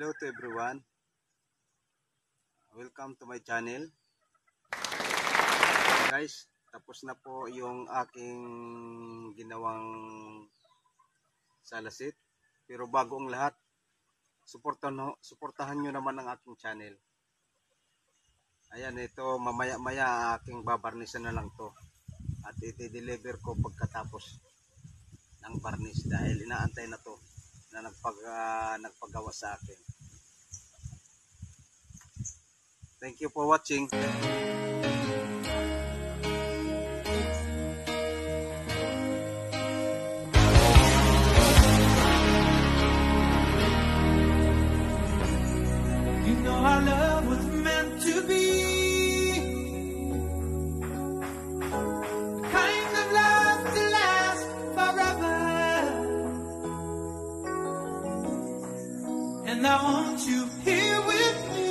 Hello to everyone. Welcome to my channel. Guys, tapos na po yung aking ginawang salasit. Pero bago ang lahat, suportahan, suportahan nyo naman ang aking channel. Ayan, ito mamaya-maya aking babarnisan na lang to. At iti-deliver ko pagkatapos ng barnis dahil inaantay na to na nagpag, ah, nagpagawa sa akin. Thank you for watching. You know our love was meant to be. The kind of love to last forever. And I want you here with me.